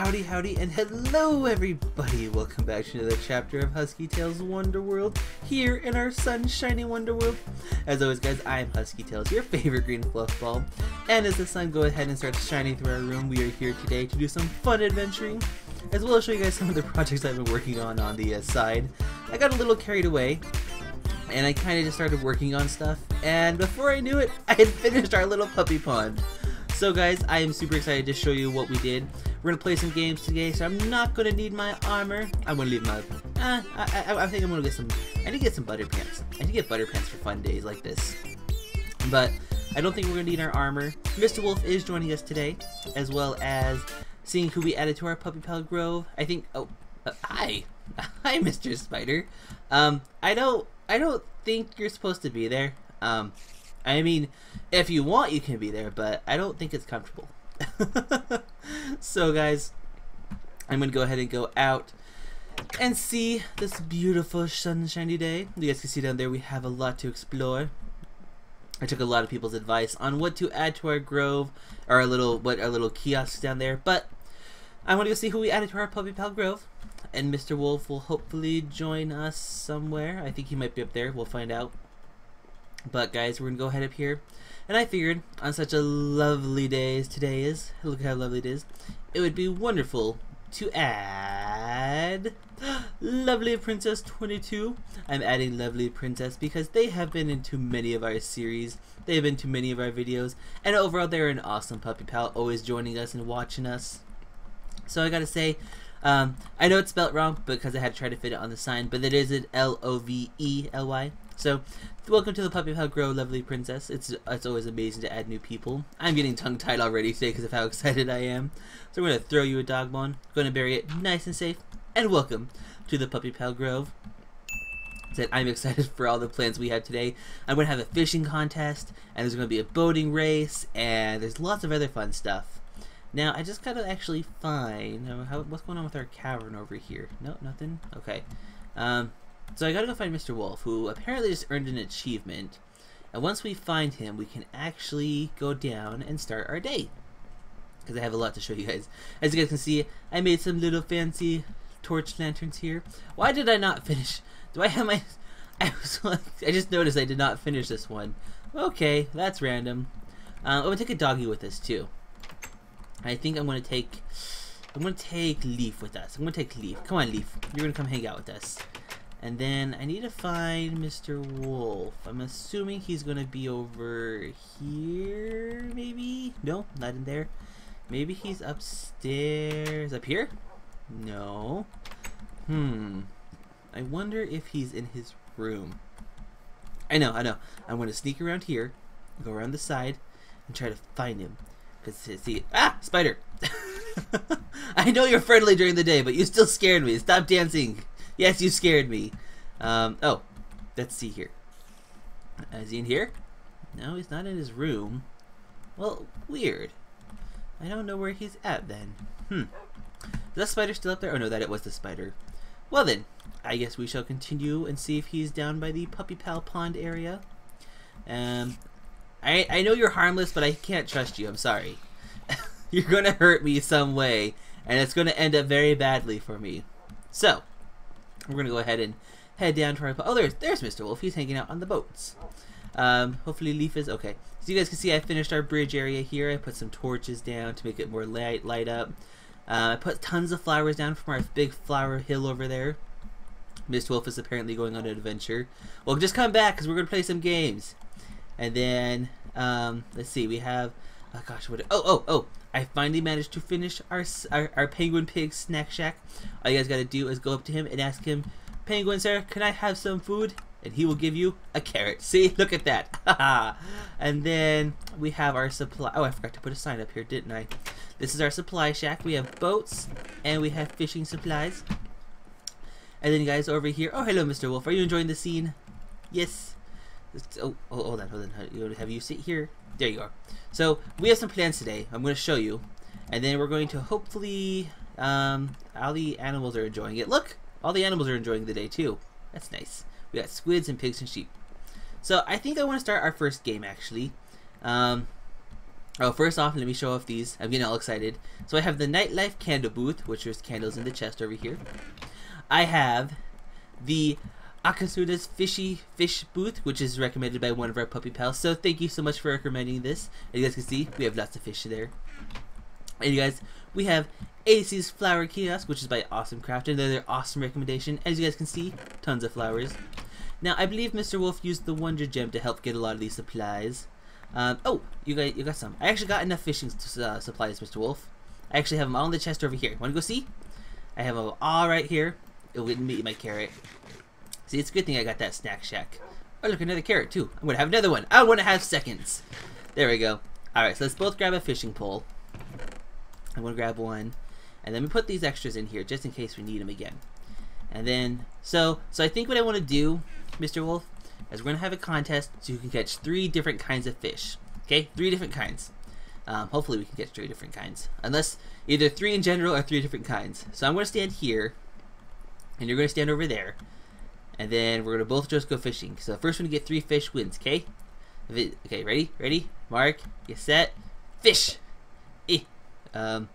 Howdy, howdy, and hello, everybody! Welcome back to another chapter of Husky Talez Wonder World here in our sunshiny Wonder World. As always, guys, I'm Husky Talez, your favorite green fluff ball. And as the sun goes ahead and starts shining through our room, we are here today to do some fun adventuring, as well as show you guys some of the projects I've been working on on the uh, side. I got a little carried away, and I kind of just started working on stuff, and before I knew it, I had finished our little puppy pond. So guys, I am super excited to show you what we did. We're gonna play some games today, so I'm not gonna need my armor. I'm gonna leave my. Uh, I, I, I think I'm gonna get some. I need to get some butter pants. I need to get butter pants for fun days like this. But I don't think we're gonna need our armor. Mr. Wolf is joining us today, as well as seeing who we added to our puppy pal grove. I think. Oh, uh, hi, hi, Mr. Spider. Um, I don't. I don't think you're supposed to be there. Um, I mean, if you want, you can be there, but I don't think it's comfortable. so guys, I'm going to go ahead and go out and see this beautiful sunshiny day. You guys can see down there we have a lot to explore. I took a lot of people's advice on what to add to our grove, or our little what our little kiosks down there. But I want to go see who we added to our puppy pal grove, and Mr. Wolf will hopefully join us somewhere. I think he might be up there. We'll find out. But guys, we're gonna go ahead up here, and I figured on such a lovely day as today is, look how lovely it is, it would be wonderful to add Lovely Princess 22. I'm adding Lovely Princess because they have been into many of our series. They have been to many of our videos. And overall, they're an awesome puppy pal, always joining us and watching us. So I gotta say, um, I know it's spelled wrong because I had to try to fit it on the sign, but it is an L-O-V-E-L-Y. So, welcome to the Puppy Pal Grove, lovely princess. It's it's always amazing to add new people. I'm getting tongue-tied already today because of how excited I am. So I'm going to throw you a dog bone, going to bury it nice and safe, and welcome to the Puppy Pal Grove. Said I'm excited for all the plans we have today. I'm going to have a fishing contest, and there's going to be a boating race, and there's lots of other fun stuff. Now, I just gotta actually find how, what's going on with our cavern over here. No, nothing. Okay. Um, so I gotta go find Mr. Wolf, who apparently just earned an achievement. And once we find him, we can actually go down and start our day. Because I have a lot to show you guys. As you guys can see, I made some little fancy torch lanterns here. Why did I not finish? Do I have my... I, was, I just noticed I did not finish this one. Okay, that's random. Uh, I'm to take a doggy with us, too. I think I'm to take... I'm to take Leaf with us. I'm to take Leaf. Come on, Leaf. You're to come hang out with us. And then I need to find Mr. Wolf. I'm assuming he's gonna be over here, maybe? No, not in there. Maybe he's upstairs. Up here? No. Hmm. I wonder if he's in his room. I know, I know. I'm gonna sneak around here, go around the side, and try to find him. Cause see, ah, spider. I know you're friendly during the day, but you still scared me. Stop dancing. Yes, you scared me. Um, oh, let's see here. Is he in here? No, he's not in his room. Well, weird. I don't know where he's at then. Hmm. Is that spider still up there? Oh no, that it was the spider. Well then, I guess we shall continue and see if he's down by the Puppy Pal Pond area. Um, I, I know you're harmless, but I can't trust you. I'm sorry. you're gonna hurt me some way, and it's gonna end up very badly for me. So, we're gonna go ahead and head down to our oh there's there's Mr. Wolf. He's hanging out on the boats. Um, hopefully Leaf is okay. So you guys can see I finished our bridge area here. I put some torches down to make it more light light up. Uh, I put tons of flowers down from our big flower hill over there. Mr. Wolf is apparently going on an adventure. Well just come back because we're gonna play some games. And then um, let's see. We have oh gosh what oh oh oh I finally managed to finish our, our, our penguin pig snack shack all you guys gotta do is go up to him and ask him Penguin, sir, can I have some food? And he will give you a carrot. See? Look at that. and then we have our supply. Oh, I forgot to put a sign up here, didn't I? This is our supply shack. We have boats and we have fishing supplies. And then guys over here. Oh, hello, Mr. Wolf. Are you enjoying the scene? Yes. Oh, oh hold on, hold on. Have you sit here? There you are. So we have some plans today. I'm going to show you. And then we're going to hopefully, um, all the animals are enjoying it. Look, all the animals are enjoying the day too. That's nice. We got squids and pigs and sheep. So I think I want to start our first game actually. Um, Oh, first off, let me show off these. I'm getting all excited. So I have the Nightlife Candle Booth, which there's candles in the chest over here. I have the Akasuda's Fishy Fish Booth, which is recommended by one of our puppy pals. So thank you so much for recommending this. As you guys can see, we have lots of fish there. And you guys, we have AC's Flower Kiosk, which is by Awesome Craft. Another awesome recommendation. As you guys can see, tons of flowers. Now, I believe Mr. Wolf used the Wonder Gem to help get a lot of these supplies. Um, oh, you got you got some. I actually got enough fishing uh, supplies, Mr. Wolf. I actually have them all in the chest over here. Want to go see? I have them all right here. It wouldn't meet my carrot. See, it's a good thing I got that snack shack. Oh, look, another carrot, too. I'm going to have another one. I want to have seconds. There we go. Alright, so let's both grab a fishing pole. I'm going to grab one. And then we put these extras in here, just in case we need them again. And then, so, so I think what I want to do, Mr. Wolf, is we're going to have a contest so you can catch three different kinds of fish. Okay? Three different kinds. Um, hopefully we can catch three different kinds. Unless, either three in general or three different kinds. So I'm going to stand here, and you're going to stand over there. And then we're going to both just go fishing. So the first one to get three fish wins, okay? Okay, ready? Ready? Mark, get set, fish! Eh. Um,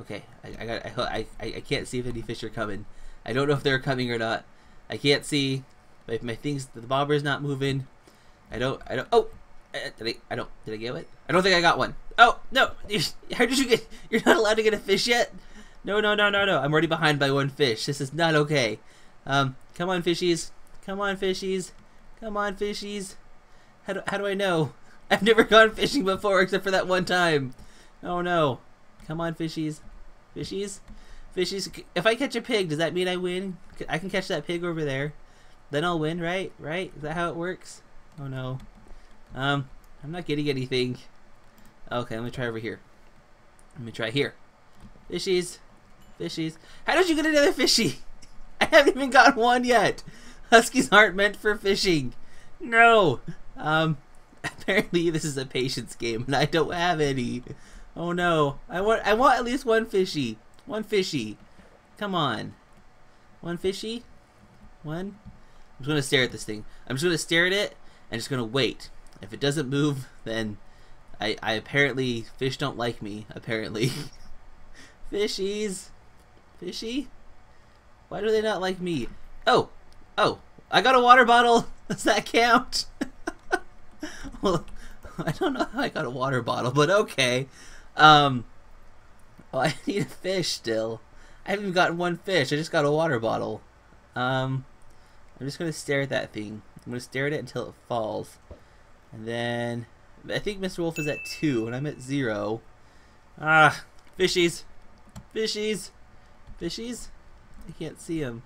okay, I, I got, I, I, I can't see if any fish are coming. I don't know if they're coming or not. I can't see. My, my things, the bobber's not moving. I don't, I don't, oh! Uh, did I, I don't, did I get it? I don't think I got one. Oh, no! How did you get, you're not allowed to get a fish yet? No, no, no, no, no. I'm already behind by one fish. This is not okay. Um, come on, fishies. Come on, fishies. Come on, fishies. How do, how do I know? I've never gone fishing before except for that one time. Oh, no. Come on, fishies. Fishies? Fishies. If I catch a pig, does that mean I win? I can catch that pig over there. Then I'll win, right? Right? Is that how it works? Oh no. Um, I'm not getting anything. Okay, let me try over here. Let me try here. Fishies. Fishies. How did you get another fishy? I haven't even got one yet. Huskies aren't meant for fishing. No. Um, apparently this is a patience game and I don't have any. Oh no. I want I want at least one fishy. One fishy. Come on. One fishy? One? I'm just gonna stare at this thing. I'm just gonna stare at it and just gonna wait. If it doesn't move, then I, I apparently fish don't like me. Apparently, fishies, fishy. Why do they not like me? Oh, oh, I got a water bottle. Does that count? well, I don't know how I got a water bottle, but okay. Um, well, I need a fish still. I haven't even gotten one fish. I just got a water bottle. Um, I'm just gonna stare at that thing. I'm gonna stare at it until it falls. And then, I think Mr. Wolf is at 2, and I'm at 0. Ah, fishies. Fishies. Fishies? I can't see him.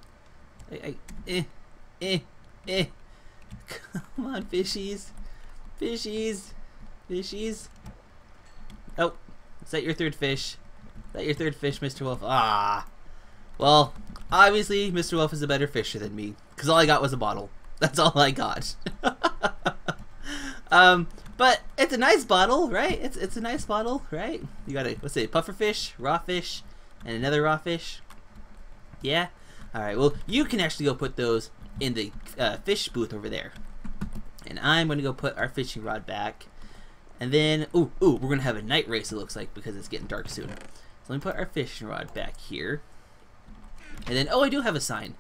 I, I, eh, eh, eh. Come on, fishies. Fishies. Fishies. Oh, is that your third fish? Is that your third fish, Mr. Wolf? Ah. Well, obviously, Mr. Wolf is a better fisher than me. Because all I got was a bottle. That's all I got. um, but it's a nice bottle, right? It's it's a nice bottle, right? You got a, what's it, puffer fish, raw fish, and another raw fish. Yeah? Alright, well, you can actually go put those in the uh, fish booth over there. And I'm going to go put our fishing rod back. And then, ooh, ooh, we're going to have a night race, it looks like, because it's getting dark soon. So let me put our fishing rod back here. And then, oh, I do have a sign.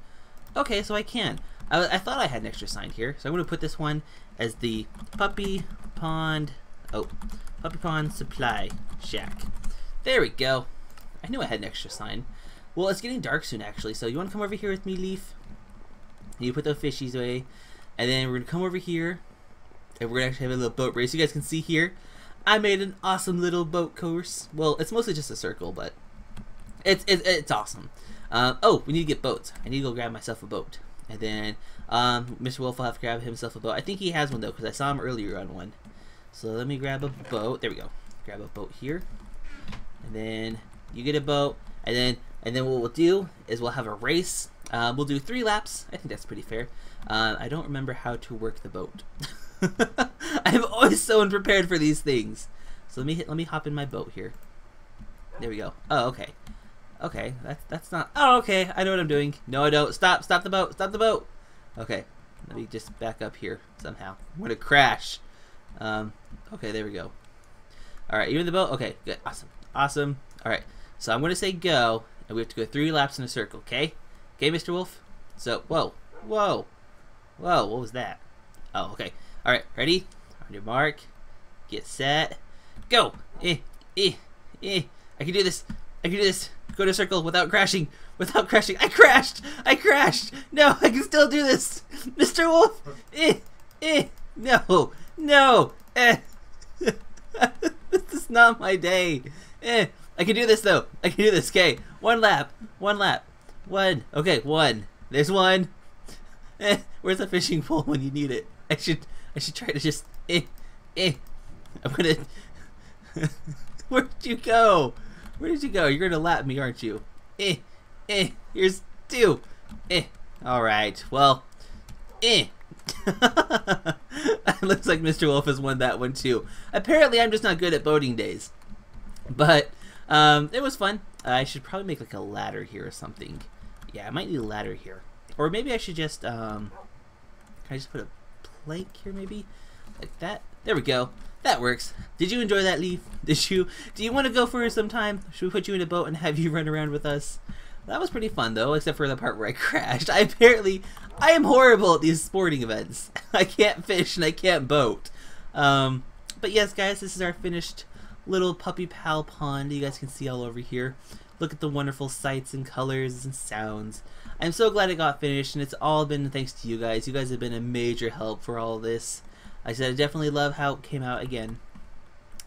Okay, so I can. I, I thought I had an extra sign here, so I'm going to put this one as the Puppy Pond, oh, Puppy Pond Supply Shack. There we go. I knew I had an extra sign. Well, it's getting dark soon, actually, so you want to come over here with me, Leaf? You put those fishies away, and then we're to come over here, and we're to actually have a little boat race. You guys can see here, I made an awesome little boat course. Well, it's mostly just a circle, but it's, it's, it's awesome. Uh, oh, we need to get boats. I need to go grab myself a boat. And then um, Mr. Wolf will have to grab himself a boat. I think he has one, though, because I saw him earlier on one. So let me grab a boat. There we go. Grab a boat here. And then you get a boat. And then and then what we'll do is we'll have a race. Uh, we'll do three laps. I think that's pretty fair. Uh, I don't remember how to work the boat. I'm always so unprepared for these things. So let me hit, let me hop in my boat here. There we go. Oh, okay. Okay, that's that's not. Oh, okay. I know what I'm doing. No, I don't. Stop! Stop the boat! Stop the boat! Okay, let me just back up here somehow. I'm gonna crash. Um, okay, there we go. All right, you in the boat? Okay, good, awesome, awesome. All right, so I'm gonna say go, and we have to go three laps in a circle. Okay, okay, Mr. Wolf. So whoa, whoa, whoa, what was that? Oh, okay. All right, ready? On your mark, get set, go. Eh, eh, eh. I can do this. I can do this. Go to circle without crashing. Without crashing. I crashed. I crashed. No, I can still do this. Mr. Wolf. Eh, eh. No, no. Eh. this is not my day. Eh. I can do this though. I can do this. Okay, one lap. One lap. One. Okay, one. There's one. Eh. Where's the fishing pole when you need it? I should. I should try to just. Eh. Eh. I'm gonna. Where'd you go? Where did you go? You're gonna lap me, aren't you? Eh, eh, here's two. Eh, alright, well, eh. it looks like Mr. Wolf has won that one too. Apparently, I'm just not good at boating days. But, um, it was fun. I should probably make like a ladder here or something. Yeah, I might need a ladder here. Or maybe I should just, um, can I just put a plank here maybe? Like that? There we go. That works. Did you enjoy that, Leaf? Did you? Do you want to go for some time? Should we put you in a boat and have you run around with us? That was pretty fun, though, except for the part where I crashed. I apparently, I am horrible at these sporting events. I can't fish and I can't boat. Um, but yes, guys, this is our finished little puppy pal pond. You guys can see all over here. Look at the wonderful sights and colors and sounds. I'm so glad it got finished, and it's all been thanks to you guys. You guys have been a major help for all this. I said I definitely love how it came out again.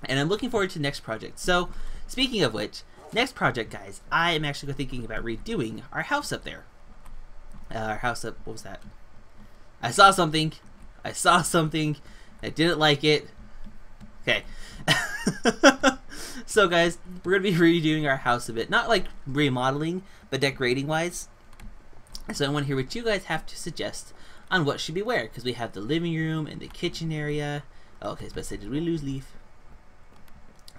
And I'm looking forward to next project. So, speaking of which, next project, guys, I am actually thinking about redoing our house up there. Uh, our house up, what was that? I saw something. I saw something. I didn't like it. Okay. so, guys, we're to be redoing our house a bit. Not like remodeling, but decorating wise. So, I want to hear what you guys have to suggest on what should be where because we have the living room and the kitchen area. Oh, okay, but say, did we lose Leaf?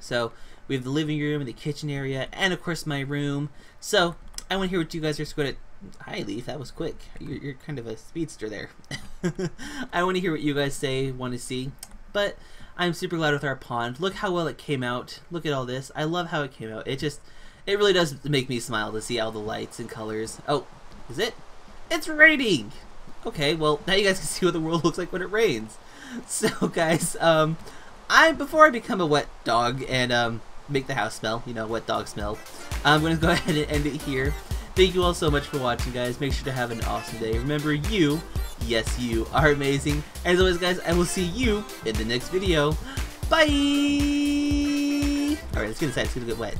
So we have the living room and the kitchen area, and of course my room. So I want to hear what you guys are going to. Hi, Leaf. That was quick. You're, you're kind of a speedster there. I want to hear what you guys say, want to see. But I'm super glad with our pond. Look how well it came out. Look at all this. I love how it came out. It just, it really does make me smile to see all the lights and colors. Oh, is it? It's raining! Okay, well, now you guys can see what the world looks like when it rains. So, guys, um, I before I become a wet dog and um, make the house smell, you know, wet dog smell, I'm to go ahead and end it here. Thank you all so much for watching, guys. Make sure to have an awesome day. Remember, you, yes, you are amazing. As always, guys, I will see you in the next video. Bye! Alright, let's get inside. It's to get wet.